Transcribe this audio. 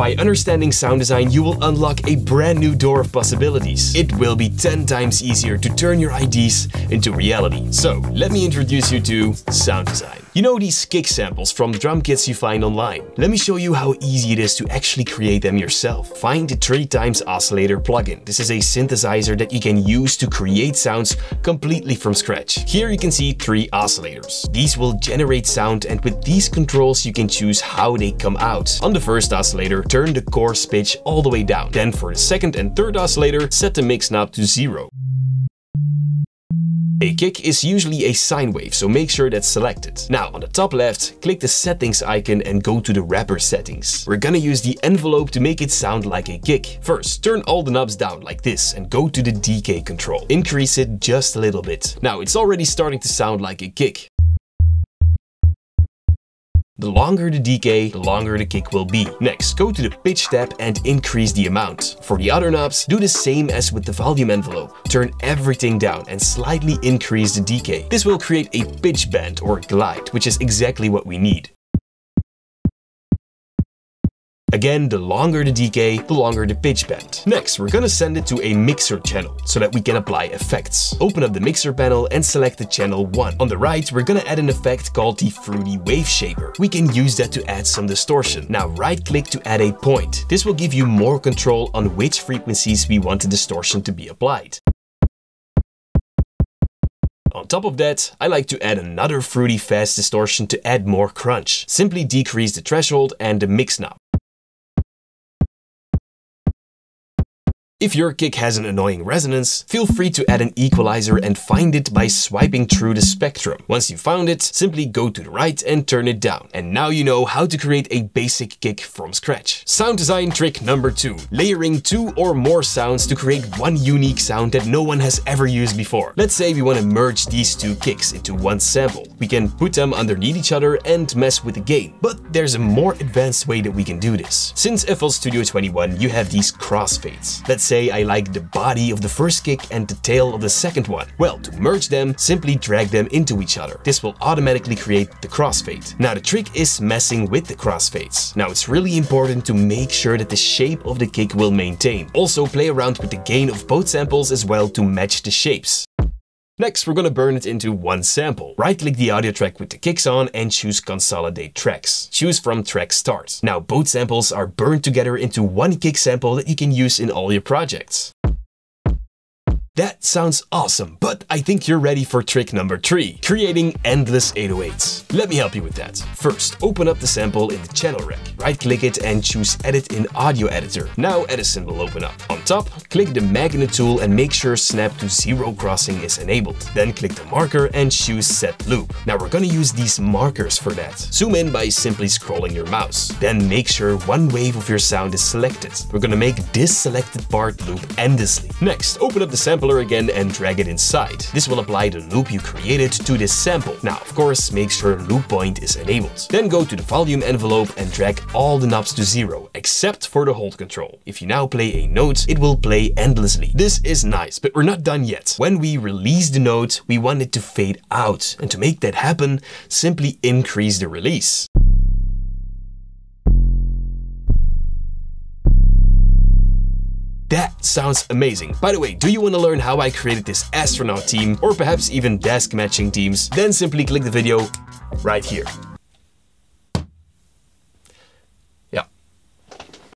By understanding sound design, you will unlock a brand new door of possibilities. It will be 10 times easier to turn your ideas into reality. So, let me introduce you to sound design. You know these kick samples from drum kits you find online? Let me show you how easy it is to actually create them yourself. Find the 3 times oscillator plugin. This is a synthesizer that you can use to create sounds completely from scratch. Here you can see three oscillators. These will generate sound and with these controls you can choose how they come out. On the first oscillator, turn the coarse pitch all the way down. Then for the second and third oscillator, set the mix knob to zero. A kick is usually a sine wave, so make sure that's selected. Now, on the top left, click the settings icon and go to the wrapper settings. We're gonna use the envelope to make it sound like a kick. First, turn all the knobs down like this and go to the decay control. Increase it just a little bit. Now, it's already starting to sound like a kick. The longer the decay, the longer the kick will be. Next, go to the pitch tab and increase the amount. For the other knobs, do the same as with the volume envelope. Turn everything down and slightly increase the decay. This will create a pitch bend or glide, which is exactly what we need. Again, the longer the decay, the longer the pitch bend. Next, we're gonna send it to a mixer channel so that we can apply effects. Open up the mixer panel and select the channel 1. On the right, we're gonna add an effect called the Fruity Wave Shaper. We can use that to add some distortion. Now right click to add a point. This will give you more control on which frequencies we want the distortion to be applied. On top of that, I like to add another fruity fast distortion to add more crunch. Simply decrease the threshold and the mix knob. If your kick has an annoying resonance, feel free to add an equalizer and find it by swiping through the spectrum. Once you found it, simply go to the right and turn it down. And now you know how to create a basic kick from scratch. Sound design trick number two, layering two or more sounds to create one unique sound that no one has ever used before. Let's say we want to merge these two kicks into one sample. We can put them underneath each other and mess with the gain. But there's a more advanced way that we can do this. Since FL Studio 21, you have these crossfades. Let's say I like the body of the first kick and the tail of the second one? Well, to merge them, simply drag them into each other. This will automatically create the crossfade. Now the trick is messing with the crossfades. Now it's really important to make sure that the shape of the kick will maintain. Also play around with the gain of both samples as well to match the shapes. Next, we're gonna burn it into one sample. Right-click the audio track with the kicks on and choose Consolidate Tracks. Choose from Track Start. Now both samples are burned together into one kick sample that you can use in all your projects. That sounds awesome, but I think you're ready for trick number three, creating endless 808s. Let me help you with that. First, open up the sample in the channel rack. Right-click it and choose Edit in Audio Editor. Now Edison will open up. On top, click the magnet tool and make sure Snap to Zero Crossing is enabled. Then click the marker and choose Set Loop. Now we're gonna use these markers for that. Zoom in by simply scrolling your mouse. Then make sure one wave of your sound is selected. We're gonna make this selected part loop endlessly. Next, open up the sampler again and drag it inside. This will apply the loop you created to this sample. Now, of course, make sure loop point is enabled. Then go to the volume envelope and drag all the knobs to zero, except for the hold control. If you now play a note, it will play endlessly. This is nice, but we're not done yet. When we release the note, we want it to fade out. And to make that happen, simply increase the release. That sounds amazing. By the way, do you want to learn how I created this astronaut team or perhaps even desk matching teams? Then simply click the video right here.